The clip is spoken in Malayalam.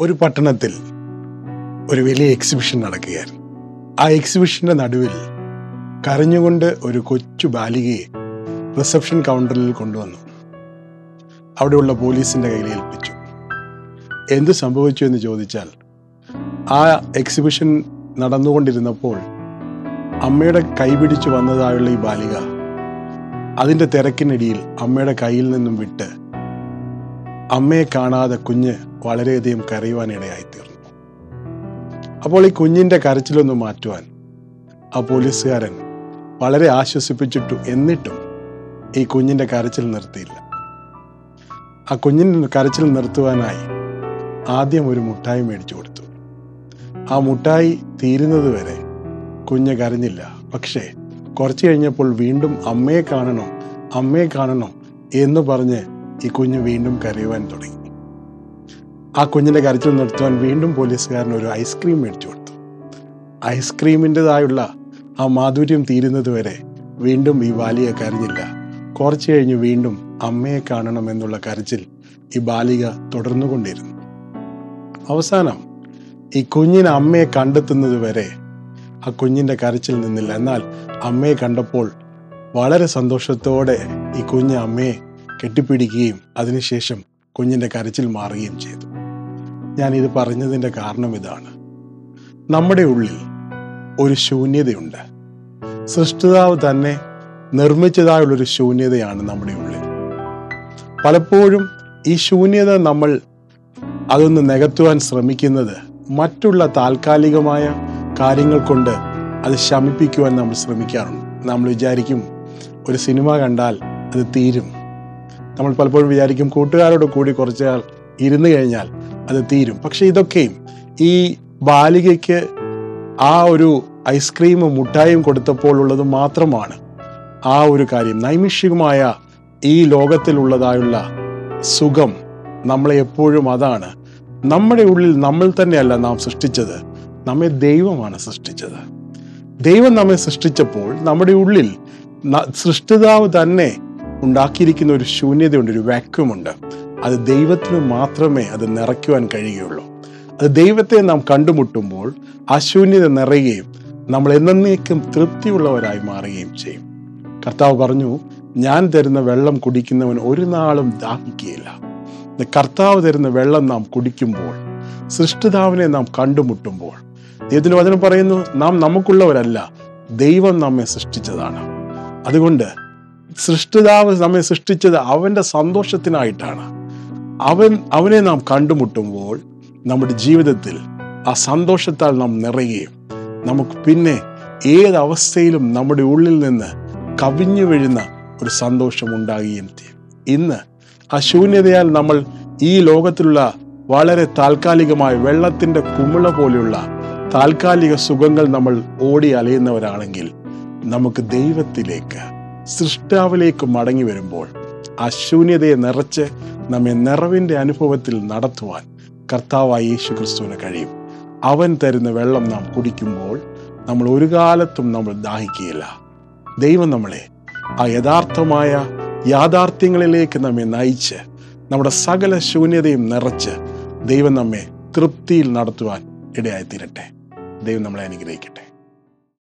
ഒരു പട്ടണത്തിൽ ഒരു വലിയ എക്സിബിഷൻ നടക്കുകയായിരുന്നു. ആ എക്സിബിഷന്റെ നടുവിൽ കരഞ്ഞുകൊണ്ട് ഒരു കൊച്ചു ബാലികയെ റിസപ്ഷൻ കൗണ്ടറിൽ കൊണ്ടുവന്നു. അവിടെയുള്ള പോലീസിന്റെ കയ്യിൽ ഏൽപ്പിച്ചു. എന്ത് സംഭവിച്ചു എന്ന് ചോദിച്ചാൽ ആ എക്സിബിഷൻ നടന്നുകൊണ്ടിരുന്നപ്പോൾ അമ്മയുടെ കൈപിടിച്ചു വന്നതായുള്ള ഈ ബാലിക അതിന്റെ തിരക്കിനിടയിൽ അമ്മയുടെ കയ്യിൽ നിന്നും വിട്ട് അമ്മയെ കാണാതെ കുഞ്ഞ് വളരെയധികം കരയുവാനിടയായിത്തീർന്നു അപ്പോൾ ഈ കുഞ്ഞിന്റെ കരച്ചിലൊന്ന് മാറ്റുവാൻ ആ പോലീസുകാരൻ വളരെ ആശ്വസിപ്പിച്ചിട്ടു എന്നിട്ടും ഈ കുഞ്ഞിന്റെ കരച്ചിൽ നിർത്തിയില്ല. ആ കുഞ്ഞിന്റെ കരച്ചിൽ നിർത്തുവാനായി ആദ്യം ഒരു മുട്ടായി മേടിച്ചു കൊടുത്തു. ആ മുട്ടായി തീരുന്നത് വരെ കുഞ്ഞ് കരഞ്ഞില്ല. പക്ഷേ കുറച്ച് കഴിഞ്ഞപ്പോൾ വീണ്ടും അമ്മയെ കാണണം അമ്മയെ കാണണം എന്ന് പറഞ്ഞ് ഈ കുഞ്ഞ് വീണ്ടും കരയുവാൻ തുടങ്ങി. ആ കുഞ്ഞിന്റെ കരച്ചിൽ നിർത്തുവാൻ വീണ്ടും പോലീസുകാരൻ ഒരു ഐസ്ക്രീം മേടിച്ചു കൊടുത്തു. ഐസ്ക്രീമിന്റെതായുള്ള ആ മാധുര്യം തീരുന്നത് വരെ വീണ്ടും ഈ ബാലിക കരഞ്ഞില്ല. കുറച്ചു കഴിഞ്ഞ് വീണ്ടും അമ്മയെ കാണണം എന്നുള്ള കരച്ചിൽ ഈ ബാലിക തുടർന്നുകൊണ്ടിരുന്നു. അവസാനം ഈ കുഞ്ഞിന് അമ്മയെ കണ്ടെത്തുന്നത് വരെ ആ കുഞ്ഞിന്റെ കരച്ചിൽ നിന്നില്ല. എന്നാൽ അമ്മയെ കണ്ടപ്പോൾ വളരെ സന്തോഷത്തോടെ ഈ കുഞ്ഞ് അമ്മയെ കെട്ടിപ്പിടിക്കുകയും അതിനുശേഷം കുഞ്ഞിന്റെ കരച്ചിൽ മാറുകയും ചെയ്തു. ഞാൻ ഇത് പറഞ്ഞതിന്റെ കാരണം ഇതാണ്. നമ്മുടെ ഉള്ളിൽ ഒരു ശൂന്യതയുണ്ട്. സൃഷ്ടിതാവ് തന്നെ നിർമ്മിച്ചതായുള്ളൊരു ശൂന്യതയാണ് നമ്മുടെ ഉള്ളിൽ. പലപ്പോഴും ഈ ശൂന്യത നമ്മൾ അതൊന്ന് നികത്തുവാൻ ശ്രമിക്കുന്നത് മറ്റുള്ള താൽക്കാലികമായ കാര്യങ്ങൾ കൊണ്ട് അത് ശമിപ്പിക്കുവാൻ നമ്മൾ ശ്രമിക്കാറുണ്ട്. നമ്മൾ വിചാരിക്കും ഒരു സിനിമ കണ്ടാൽ അത് തീരും. നമ്മൾ പലപ്പോഴും വിചാരിക്കും കൂട്ടുകാരോട് കൂടി കുറച്ച് നാൾ ഇരുന്ന് കഴിഞ്ഞാൽ അത് തീരും. പക്ഷെ ഇതൊക്കെയും ഈ ബാലികയ്ക്ക് ആ ഒരു ഐസ്ക്രീമും മുട്ടായും കൊടുത്തപ്പോൾ ഉള്ളത് മാത്രമാണ് ആ ഒരു കാര്യം. നൈമിഷികമായ ഈ ലോകത്തിലുള്ളതായുള്ള സുഖം നമ്മളെ എപ്പോഴും അതാണ്. നമ്മുടെ ഉള്ളിൽ നമ്മൾ തന്നെയല്ല നാം സൃഷ്ടിച്ചത്. നമ്മെ ദൈവമാണ് സൃഷ്ടിച്ചത്. ദൈവം നമ്മെ സൃഷ്ടിച്ചപ്പോൾ നമ്മുടെ ഉള്ളിൽ സൃഷ്ടിതാവ് തന്നെ ഉണ്ടാക്കിയിരിക്കുന്ന ഒരു ശൂന്യതയുണ്ട് ഒരു വാക്യുമുണ്ട് അത് ദൈവത്തിന് മാത്രമേ അത് നിറയ്ക്കുവാൻ കഴിയുകയുള്ളൂ. അത് ദൈവത്തെ നാം കണ്ടുമുട്ടുമ്പോൾ ആ ശൂന്യത നിറയുകയും നമ്മൾ എന്നേക്കും തൃപ്തിയുള്ളവരായി മാറുകയും ചെയ്യും. കർത്താവ് പറഞ്ഞു ഞാൻ തരുന്ന വെള്ളം കുടിക്കുന്നവൻ ഒരു നാളും ദാഹിക്കുകയില്ല. കർത്താവ് തരുന്ന വെള്ളം നാം കുടിക്കുമ്പോൾ സൃഷ്ടിതാവിനെ നാം കണ്ടുമുട്ടുമ്പോൾ ദൈവത്തിന് വചനം പറയുന്നു? നാം നമുക്കുള്ളവരല്ല ദൈവം നമ്മെ സൃഷ്ടിച്ചതാണ്. അതുകൊണ്ട് സൃഷ്ടിതാവ് നമ്മെ സൃഷ്ടിച്ചത് അവന്റെ സന്തോഷത്തിനായിട്ടാണ്. അവൻ അവനെ നാം കണ്ടുമുട്ടുമ്പോൾ നമ്മുടെ ജീവിതത്തിൽ ആ സന്തോഷത്താൽ നാം നിറയുകയും നമുക്ക് പിന്നെ ഏതവസ്ഥയിലും നമ്മുടെ ഉള്ളിൽ നിന്ന് കവിഞ്ഞു വീഴുന്ന ഒരു സന്തോഷം ഉണ്ടാകുകയും ചെയ്യും. ഇന്ന് ആ ശൂന്യതയാൽ നമ്മൾ ഈ ലോകത്തിലുള്ള വളരെ താൽക്കാലികമായ വെള്ളത്തിന്റെ കുമിള പോലെയുള്ള താൽക്കാലിക സുഖങ്ങൾ നമ്മൾ ഓടി അലയുന്നവരാണെങ്കിൽ നമുക്ക് ദൈവത്തിലേക്ക് സൃഷ്ടാവിലേക്ക് മടങ്ങി വരുമ്പോൾ ആ ശൂന്യതയെ നിറച്ച് നമ്മെ നിറവിന്റെ അനുഭവത്തിൽ നടത്തുവാൻ കർത്താവായ യേശു ക്രിസ്തുവിന് കഴിയും. അവൻ തരുന്ന വെള്ളം നാം കുടിക്കുമ്പോൾ നമ്മൾ ഒരു കാലത്തും നമ്മൾ ദാഹിക്കുകയില്ല. ദൈവം നമ്മളെ ആ യഥാർത്ഥമായ യാഥാർത്ഥ്യങ്ങളിലേക്ക് നമ്മെ നയിച്ച് നമ്മുടെ സകല ശൂന്യതയും നിറച്ച് ദൈവം നമ്മെ തൃപ്തിയിൽ നടത്തുവാൻ ഇടയായിത്തീരട്ടെ. ദൈവം നമ്മളെ അനുഗ്രഹിക്കട്ടെ.